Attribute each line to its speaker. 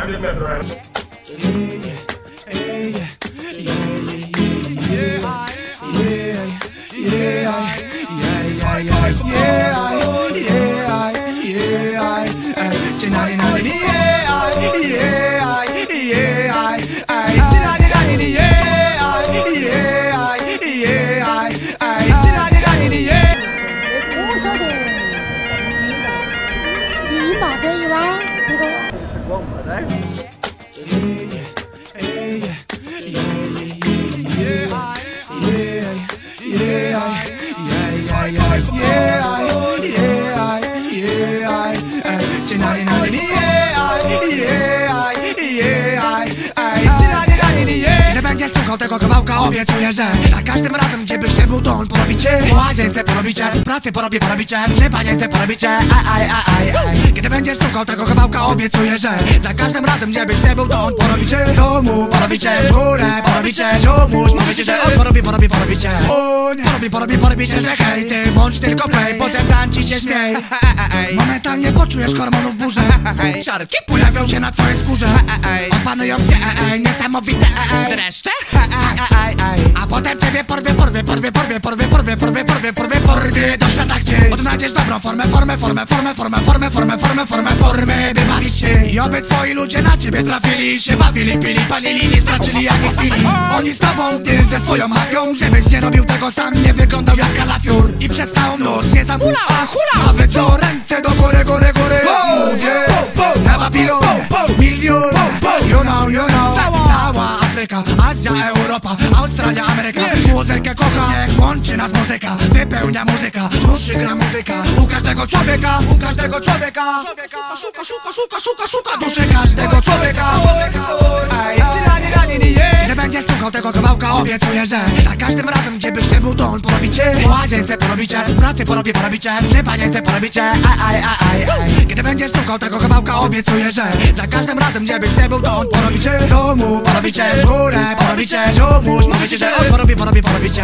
Speaker 1: I'm just messing around.
Speaker 2: Nie będziesz słuchał tego kawałka, obiecuję, że Za każdym razem, gdzie byś nie był, to on porobi cię. Po łazience porobicie, w pracy porobi porobicie Przy panience porobicie, aj, aj, aj, aj, Kiedy będziesz słuchał tego kawałka, obiecuję, że Za każdym razem, gdzie byś nie był, to on porobi cię. W domu porobicie, w górę porobicie Ziomuś, mówicie, że on porobi, porobi, porobicie On porobi, porobi, porobicie, że hej Ty włącz tylko play, potem tańczy się śmiej. Momentalnie poczujesz hormonów burzę Siarki pojawią się na twojej skórze. Opanują cię, niesamowite dreszcze A potem ciebie porwie, porwie, porwie, porwie, porwie, porwie, porwie, porwie, porwie, porwie Do świata, gdzie odnajdziesz dobrą formę, formę, formę, formę, formę, formę, formę, formę, formę, formę By bawić się i oby twoi ludzie na ciebie trafili się bawili, pili, palili, nie stracili ani chwili Oni z tobą, ty ze swoją mafią Żebyś nie robił tego sam, nie wyglądał jak kalafior I przez całą noc nie zamula, a hula wy co, ręce do góry, góry, góry Mówię, na Babilon, milion You know, you know, cała Afryka, Azja, Europa, Australia, Ameryka. Muzykę kocha, niech łączy nas muzyka. Wypełnia muzyka, duszy gra muzyka. U każdego człowieka, u każdego człowieka. Szuka, szuka, szuka, szuka, szuka, Duszy każdego człowieka. Ej, tyrani, rani, nie je. Gdy będziesz słuchał tego kawałka, obiecuję, że Za każdym razem, gdzie byś nie był, to on porobi cię Po łazience porobicie, w pracy porobi, porobicie Przy panience porobicie, aj, aj, aj, aj, Gdy będziesz słuchał tego kawałka, obiecuję, że Za każdym razem, gdzie byś nie był, to on porobi cię W domu porobicie w górę, porobicie żołnierz Mówicie, że on porobi, porobi, porobicie